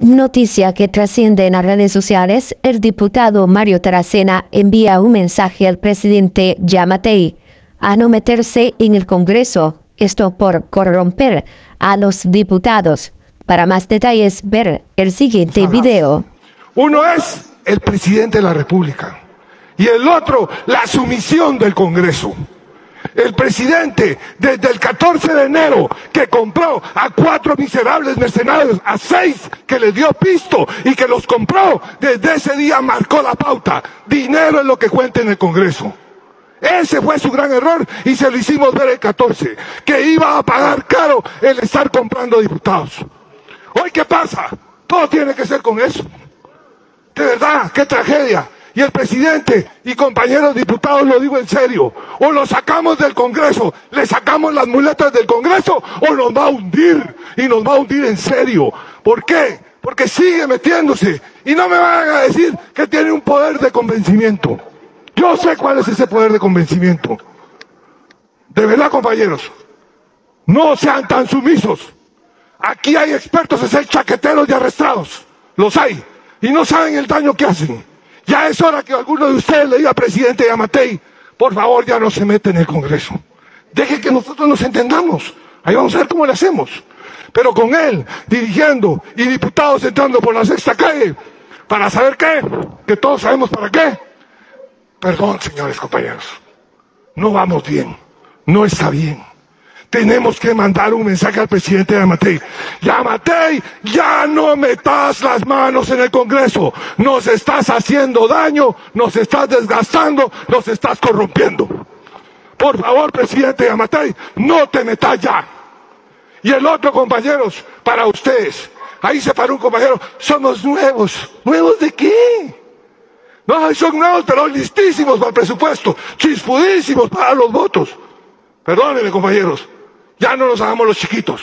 Noticia que trasciende en las redes sociales, el diputado Mario Taracena envía un mensaje al presidente Yamatei a no meterse en el Congreso, esto por corromper a los diputados. Para más detalles, ver el siguiente video. Uno es el presidente de la República y el otro la sumisión del Congreso. El presidente, desde el 14 de enero, que compró a cuatro miserables mercenarios, a seis que les dio pisto y que los compró, desde ese día marcó la pauta. Dinero es lo que cuenta en el Congreso. Ese fue su gran error y se lo hicimos ver el 14, que iba a pagar caro el estar comprando diputados. Hoy, ¿qué pasa? Todo tiene que ser con eso. De verdad, qué tragedia y el presidente y compañeros diputados, lo digo en serio, o lo sacamos del Congreso, le sacamos las muletas del Congreso, o nos va a hundir, y nos va a hundir en serio. ¿Por qué? Porque sigue metiéndose, y no me van a decir que tiene un poder de convencimiento. Yo sé cuál es ese poder de convencimiento. De verdad, compañeros, no sean tan sumisos. Aquí hay expertos en ser chaqueteros y arrestados. Los hay. Y no saben el daño que hacen. Ya es hora que alguno de ustedes le diga al presidente Yamatei, por favor ya no se mete en el Congreso. Deje que nosotros nos entendamos. Ahí vamos a ver cómo le hacemos. Pero con él dirigiendo y diputados entrando por la sexta calle, para saber qué, que todos sabemos para qué. Perdón, señores compañeros, no vamos bien, no está bien tenemos que mandar un mensaje al presidente Yamatei. Yamatei, ya no metas las manos en el Congreso. Nos estás haciendo daño, nos estás desgastando, nos estás corrompiendo. Por favor, presidente Yamatei, no te metas ya. Y el otro, compañeros, para ustedes. Ahí se paró un compañero. Somos nuevos. ¿Nuevos de qué? No, son nuevos, pero listísimos para el presupuesto. Chispudísimos para los votos. Perdónenme, compañeros. Ya no nos hagamos los chiquitos.